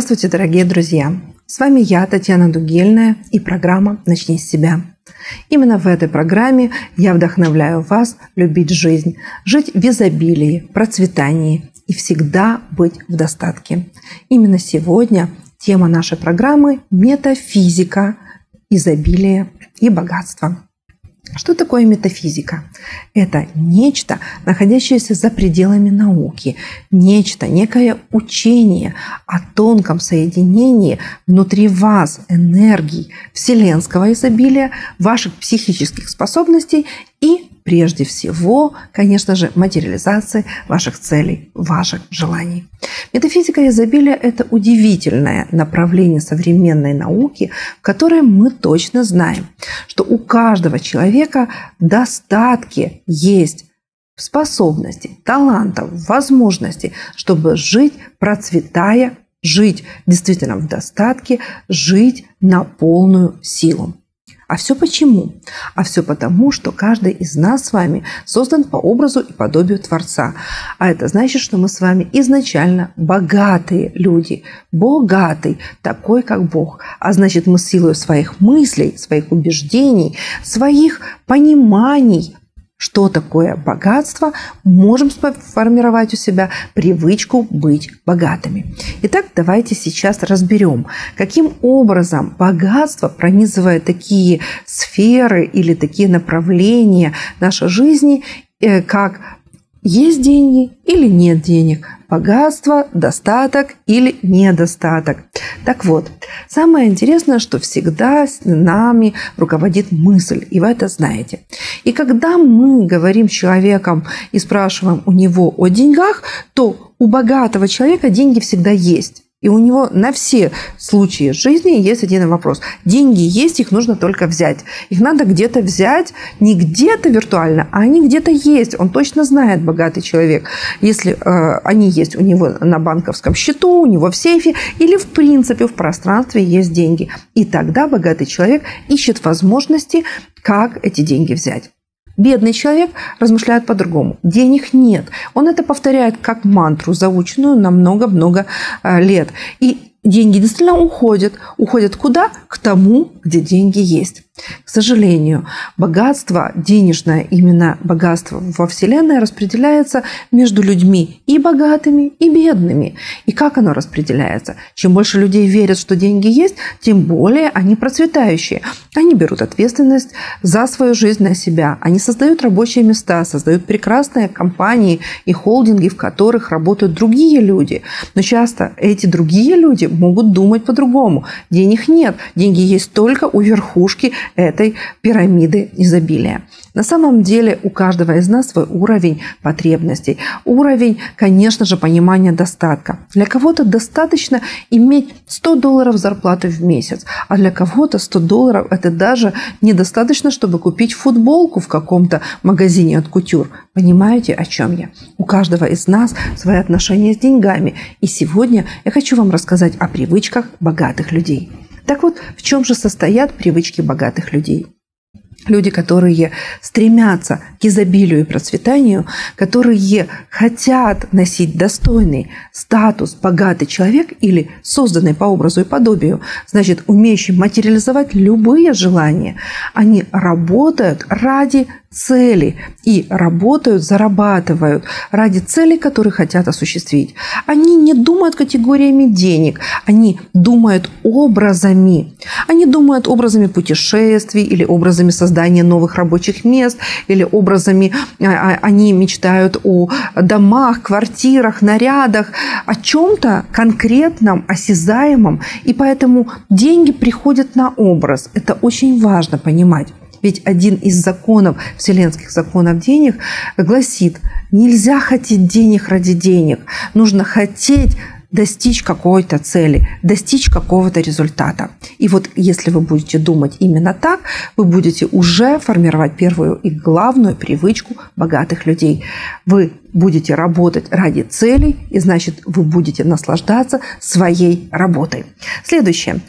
Здравствуйте, дорогие друзья! С вами я, Татьяна Дугельная, и программа «Начни с себя». Именно в этой программе я вдохновляю вас любить жизнь, жить в изобилии, процветании и всегда быть в достатке. Именно сегодня тема нашей программы – метафизика, изобилие и богатство. Что такое метафизика? Это нечто, находящееся за пределами науки, нечто, некое учение о тонком соединении внутри вас энергий вселенского изобилия, ваших психических способностей и прежде всего, конечно же, материализации ваших целей, ваших желаний. Метафизика изобилия – это удивительное направление современной науки, в которой мы точно знаем, что у каждого человека достатки есть способностей, талантов, возможностей, чтобы жить, процветая, жить действительно в достатке, жить на полную силу. А все почему? А все потому, что каждый из нас с вами создан по образу и подобию Творца. А это значит, что мы с вами изначально богатые люди. Богатый, такой как Бог. А значит, мы силой своих мыслей, своих убеждений, своих пониманий, что такое богатство, можем сформировать у себя привычку быть богатыми. Итак, давайте сейчас разберем, каким образом богатство пронизывает такие сферы или такие направления нашей жизни, э, как есть деньги или нет денег, богатство, достаток или недостаток. Так вот, самое интересное, что всегда с нами руководит мысль, и вы это знаете. И когда мы говорим с человеком и спрашиваем у него о деньгах, то у богатого человека деньги всегда есть. И у него на все случаи жизни есть один вопрос. Деньги есть, их нужно только взять. Их надо где-то взять, не где-то виртуально, а они где-то есть. Он точно знает, богатый человек, если э, они есть у него на банковском счету, у него в сейфе или в принципе в пространстве есть деньги. И тогда богатый человек ищет возможности, как эти деньги взять. Бедный человек размышляет по-другому. Денег нет. Он это повторяет как мантру, заученную на много-много э, лет. И деньги действительно уходят. Уходят куда? К тому, где деньги есть. К сожалению, богатство денежное, именно богатство во Вселенной распределяется между людьми и богатыми, и бедными. И как оно распределяется? Чем больше людей верят, что деньги есть, тем более они процветающие. Они берут ответственность за свою жизнь на себя. Они создают рабочие места, создают прекрасные компании и холдинги, в которых работают другие люди. Но часто эти другие люди могут думать по-другому. Денег нет. Деньги есть только у верхушки этой пирамиды изобилия. На самом деле у каждого из нас свой уровень потребностей, уровень, конечно же, понимания достатка. Для кого-то достаточно иметь 100 долларов зарплаты в месяц, а для кого-то 100 долларов это даже недостаточно, чтобы купить футболку в каком-то магазине от кутюр. Понимаете, о чем я? У каждого из нас свои отношения с деньгами. И сегодня я хочу вам рассказать о привычках богатых людей. Так вот, в чем же состоят привычки богатых людей? Люди, которые стремятся к изобилию и процветанию, которые хотят носить достойный статус богатый человек или созданный по образу и подобию, значит, умеющий материализовать любые желания, они работают ради цели и работают, зарабатывают ради целей, которые хотят осуществить. Они не думают категориями денег, они думают образами. Они думают образами путешествий или образами создания новых рабочих мест, или образами, а, а, они мечтают о домах, квартирах, нарядах, о чем-то конкретном, осязаемом. И поэтому деньги приходят на образ. Это очень важно понимать. Ведь один из законов, вселенских законов денег, гласит, нельзя хотеть денег ради денег. Нужно хотеть достичь какой-то цели, достичь какого-то результата. И вот если вы будете думать именно так, вы будете уже формировать первую и главную привычку богатых людей. Вы будете работать ради целей, и значит, вы будете наслаждаться своей работой. Следующее.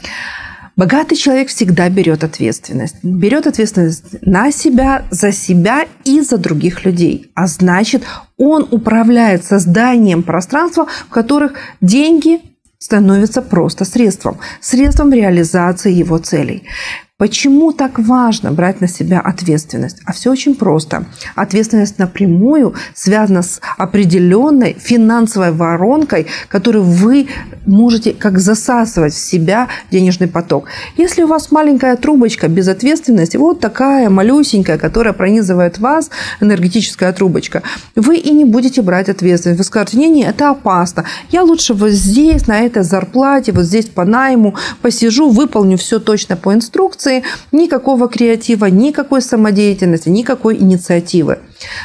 Богатый человек всегда берет ответственность. Берет ответственность на себя, за себя и за других людей. А значит, он управляет созданием пространства, в которых деньги становятся просто средством, средством реализации его целей. Почему так важно брать на себя ответственность? А все очень просто. Ответственность напрямую связана с определенной финансовой воронкой, которую вы можете как засасывать в себя денежный поток. Если у вас маленькая трубочка без ответственности, вот такая малюсенькая, которая пронизывает вас, энергетическая трубочка, вы и не будете брать ответственность. Вы скажете, не-не, это опасно. Я лучше вот здесь, на этой зарплате, вот здесь по найму посижу, выполню все точно по инструкции, никакого креатива, никакой самодеятельности, никакой инициативы.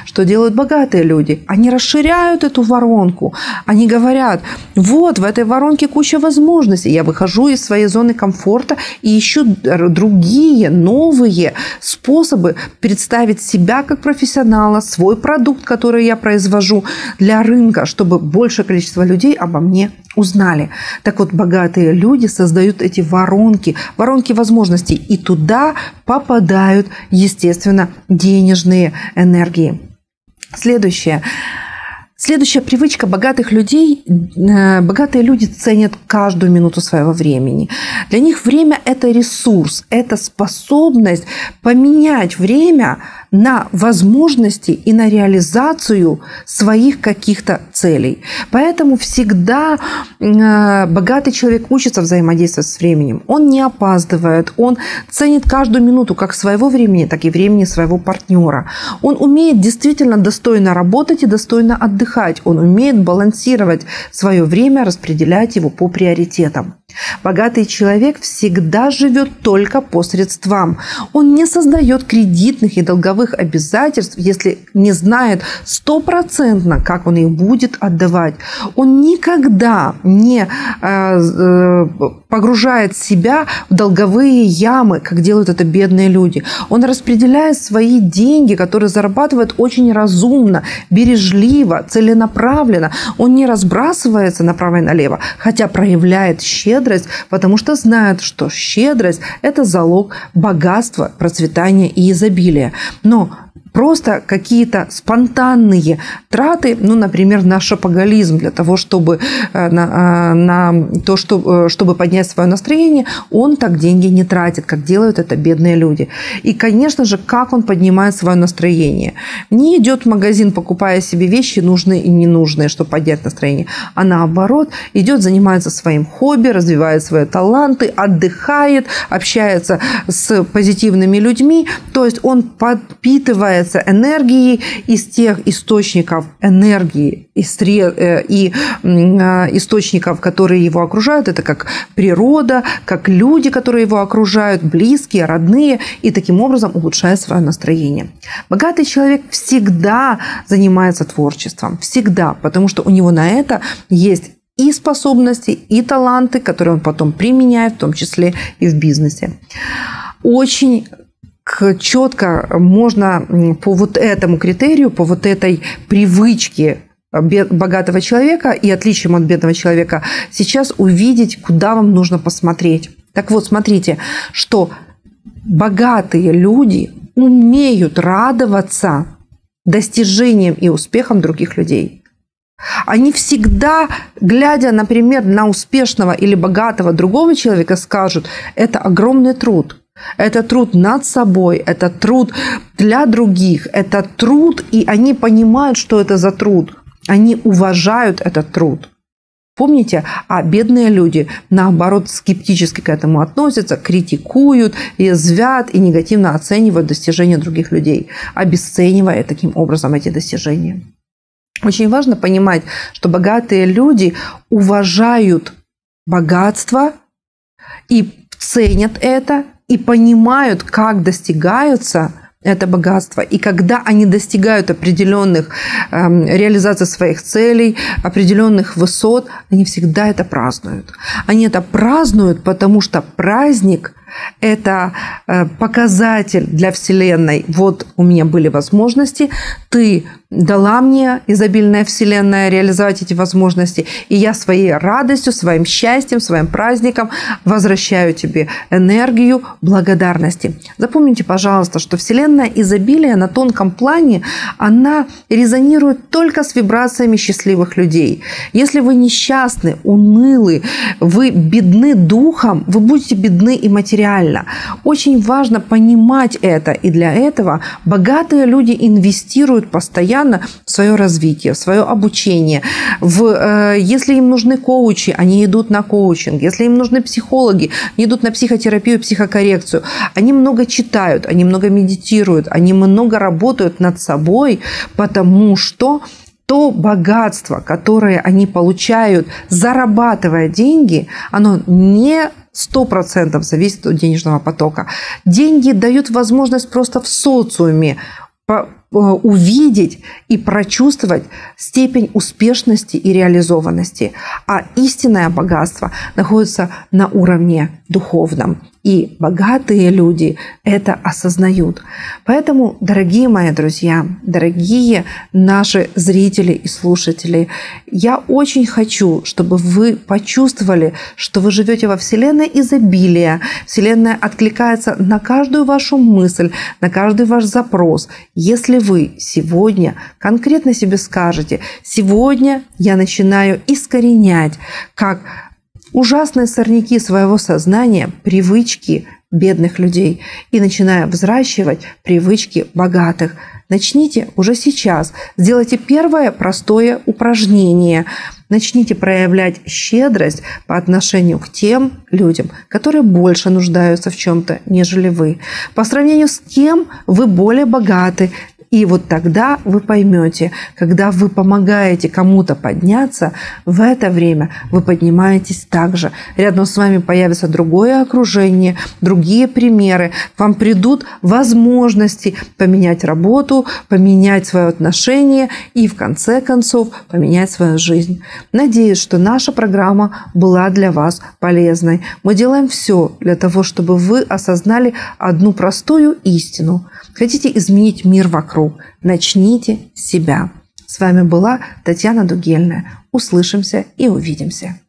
Что делают богатые люди? Они расширяют эту воронку. Они говорят, вот в этой воронке куча возможностей. Я выхожу из своей зоны комфорта и ищу другие, новые способы представить себя как профессионала, свой продукт, который я произвожу для рынка, чтобы большее количество людей обо мне узнали. Так вот, богатые люди создают эти воронки, воронки возможностей, и туда попадают, естественно, денежные энергии. Следующее. Следующая привычка богатых людей. Э, богатые люди ценят каждую минуту своего времени. Для них время – это ресурс, это способность поменять время на возможности и на реализацию своих каких-то целей. Поэтому всегда э, богатый человек учится взаимодействовать с временем. Он не опаздывает, он ценит каждую минуту как своего времени, так и времени своего партнера. Он умеет действительно достойно работать и достойно отдыхать. Он умеет балансировать свое время, распределять его по приоритетам. Богатый человек всегда живет только по средствам. Он не создает кредитных и долговых обязательств, если не знает стопроцентно, как он их будет отдавать. Он никогда не э, э, погружает себя в долговые ямы, как делают это бедные люди. Он распределяет свои деньги, которые зарабатывает очень разумно, бережливо, целенаправленно. Он не разбрасывается направо и налево, хотя проявляет щедрость потому что знают, что щедрость – это залог богатства, процветания и изобилия. Но просто какие-то спонтанные траты, ну, например, на шопоголизм для того, чтобы э, на, э, на то, что, э, чтобы поднять свое настроение, он так деньги не тратит, как делают это бедные люди. И, конечно же, как он поднимает свое настроение. Не идет в магазин, покупая себе вещи нужные и ненужные, чтобы поднять настроение, а наоборот, идет, занимается своим хобби, развивает свои таланты, отдыхает, общается с позитивными людьми, то есть он подпитывает является энергией из тех источников энергии и, э, и а, источников, которые его окружают. Это как природа, как люди, которые его окружают, близкие, родные, и таким образом улучшает свое настроение. Богатый человек всегда занимается творчеством, всегда, потому что у него на это есть и способности, и таланты, которые он потом применяет, в том числе и в бизнесе. Очень четко можно по вот этому критерию, по вот этой привычке богатого человека и отличием от бедного человека сейчас увидеть, куда вам нужно посмотреть. Так вот, смотрите, что богатые люди умеют радоваться достижениям и успехам других людей. Они всегда, глядя, например, на успешного или богатого другого человека, скажут, это огромный труд – это труд над собой, это труд для других, это труд, и они понимают, что это за труд. Они уважают этот труд. Помните, а бедные люди, наоборот, скептически к этому относятся, критикуют, язвят и негативно оценивают достижения других людей, обесценивая таким образом эти достижения. Очень важно понимать, что богатые люди уважают богатство и ценят это, и понимают, как достигаются это богатство. И когда они достигают определенных э, реализаций своих целей, определенных высот, они всегда это празднуют. Они это празднуют, потому что праздник – это э, показатель для Вселенной. Вот у меня были возможности, ты дала мне изобильная Вселенная реализовать эти возможности. И я своей радостью, своим счастьем, своим праздником возвращаю тебе энергию благодарности. Запомните, пожалуйста, что Вселенная изобилия на тонком плане, она резонирует только с вибрациями счастливых людей. Если вы несчастны, унылы, вы бедны духом, вы будете бедны и материально. Очень важно понимать это. И для этого богатые люди инвестируют постоянно постоянно в свое развитие, в свое обучение. В, э, если им нужны коучи, они идут на коучинг. Если им нужны психологи, они идут на психотерапию, психокоррекцию. Они много читают, они много медитируют, они много работают над собой, потому что то богатство, которое они получают, зарабатывая деньги, оно не сто процентов зависит от денежного потока. Деньги дают возможность просто в социуме увидеть и прочувствовать степень успешности и реализованности. А истинное богатство находится на уровне духовном. И богатые люди это осознают. Поэтому, дорогие мои друзья, дорогие наши зрители и слушатели, я очень хочу, чтобы вы почувствовали, что вы живете во Вселенной изобилия. Вселенная откликается на каждую вашу мысль, на каждый ваш запрос. Если вы сегодня конкретно себе скажете, сегодня я начинаю искоренять, как ужасные сорняки своего сознания, привычки бедных людей и начиная взращивать привычки богатых. Начните уже сейчас. Сделайте первое простое упражнение. Начните проявлять щедрость по отношению к тем людям, которые больше нуждаются в чем-то, нежели вы. По сравнению с кем вы более богаты, и вот тогда вы поймете, когда вы помогаете кому-то подняться, в это время вы поднимаетесь также. Рядом с вами появится другое окружение, другие примеры. К вам придут возможности поменять работу, поменять свое отношение и в конце концов поменять свою жизнь. Надеюсь, что наша программа была для вас полезной. Мы делаем все для того, чтобы вы осознали одну простую истину. Хотите изменить мир вокруг вокруг. Начните с себя. С вами была Татьяна Дугельная. Услышимся и увидимся.